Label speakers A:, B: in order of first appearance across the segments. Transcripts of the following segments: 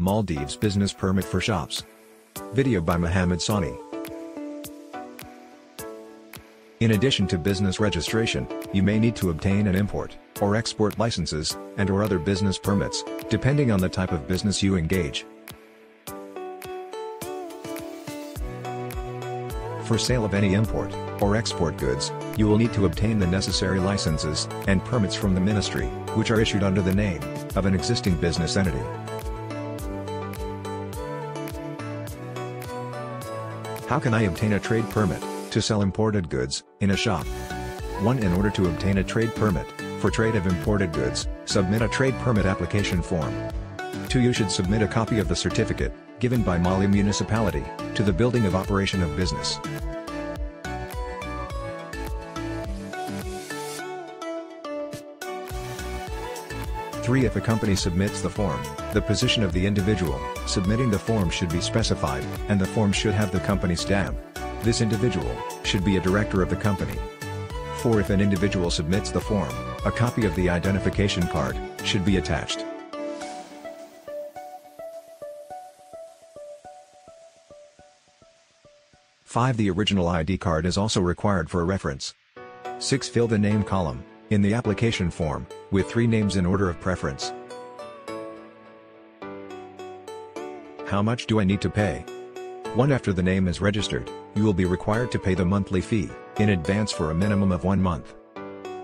A: Maldives Business Permit for Shops. Video by Mohamed Sanih. In addition to business registration, you may need to obtain an import or export licenses and or other business permits, depending on the type of business you engage. For sale of any import or export goods, you will need to obtain the necessary licenses and permits from the ministry, which are issued under the name of an existing business entity. How can I obtain a trade permit to sell imported goods in a shop? 1. In order to obtain a trade permit for trade of imported goods, submit a trade permit application form. 2. You should submit a copy of the certificate given by Malé municipality to the building of operation of business. 3. If a company submits the form, the position of the individual submitting the form should be specified, and the form should have the company stamp. This individual should be a director of the company. 4. If an individual submits the form, a copy of the identification card should be attached. Five The original ID card is also required for a reference. 6. Fill the name column in the application form, with three names in order of preference. How much do I need to pay? 1. After the name is registered, you will be required to pay the monthly fee, in advance for a minimum of one month.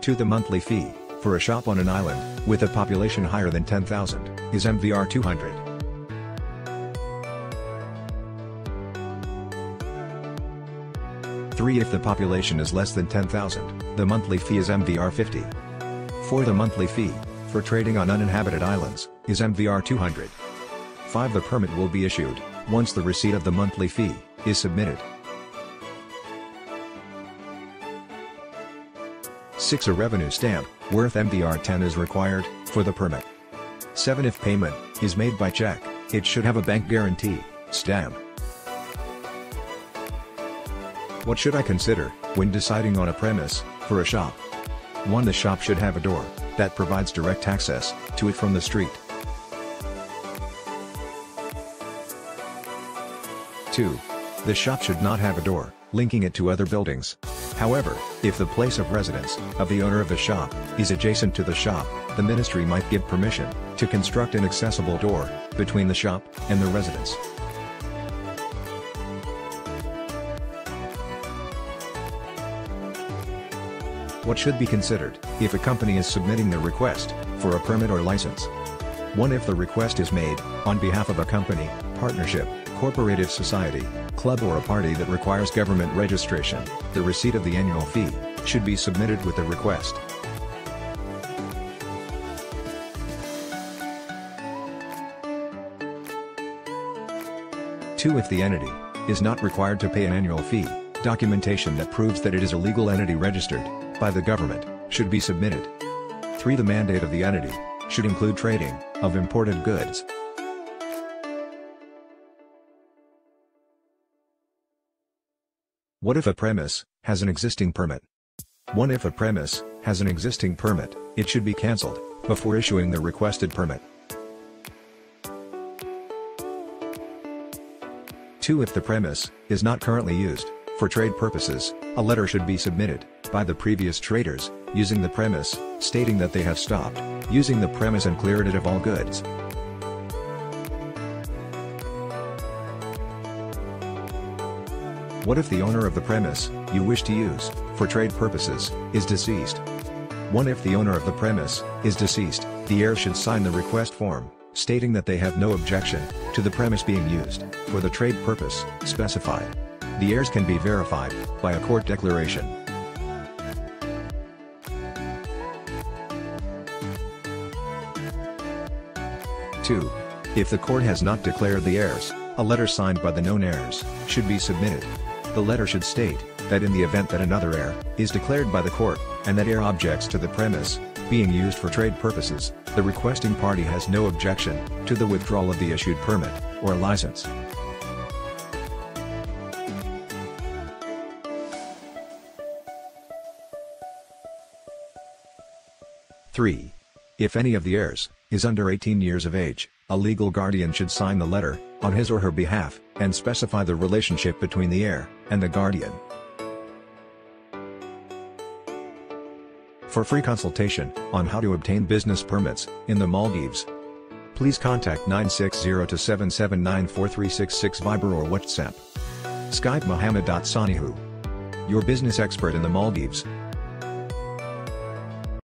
A: To The monthly fee, for a shop on an island, with a population higher than 10,000, is MVR 200. 3. If the population is less than 10,000, the monthly fee is MVR 50. 4. The monthly fee, for trading on uninhabited islands, is MVR 200. 5. The permit will be issued, once the receipt of the monthly fee, is submitted. 6. A revenue stamp, worth MVR 10 is required, for the permit. 7. If payment, is made by check, it should have a bank guarantee, stamp. What should I consider, when deciding on a premise, for a shop? 1. The shop should have a door, that provides direct access, to it from the street. 2. The shop should not have a door, linking it to other buildings. However, if the place of residence, of the owner of the shop, is adjacent to the shop, the ministry might give permission, to construct an accessible door, between the shop, and the residence. What should be considered, if a company is submitting the request, for a permit or license? 1. If the request is made, on behalf of a company, partnership, corporative society, club or a party that requires government registration, the receipt of the annual fee, should be submitted with the request. Two, if the entity is not required to pay an annual fee, documentation that proves that it is a legal entity registered by the government, should be submitted. 3. The mandate of the entity should include trading of imported goods. What if a premise has an existing permit? 1. If a premise has an existing permit, it should be cancelled before issuing the requested permit. 2. If the premise is not currently used for trade purposes, a letter should be submitted by the previous traders, using the premise, stating that they have stopped using the premise and cleared it of all goods. What if the owner of the premise, you wish to use, for trade purposes, is deceased? 1. If the owner of the premise, is deceased, the heir should sign the request form, stating that they have no objection, to the premise being used, for the trade purpose, specified. The heirs can be verified, by a court declaration. 2. If the court has not declared the heirs, a letter signed by the known heirs, should be submitted. The letter should state, that in the event that another heir, is declared by the court, and that heir objects to the premise, being used for trade purposes, the requesting party has no objection, to the withdrawal of the issued permit, or license. Three. If any of the heirs, is under 18 years of age, A legal guardian should sign the letter, on his or her behalf, and specify the relationship between the heir and the guardian. For free consultation on how to obtain business permits in the Maldives, please contact 960-779-4366 Viber or WhatsApp. Skype Mohamed Sanihu. Your business expert in the Maldives.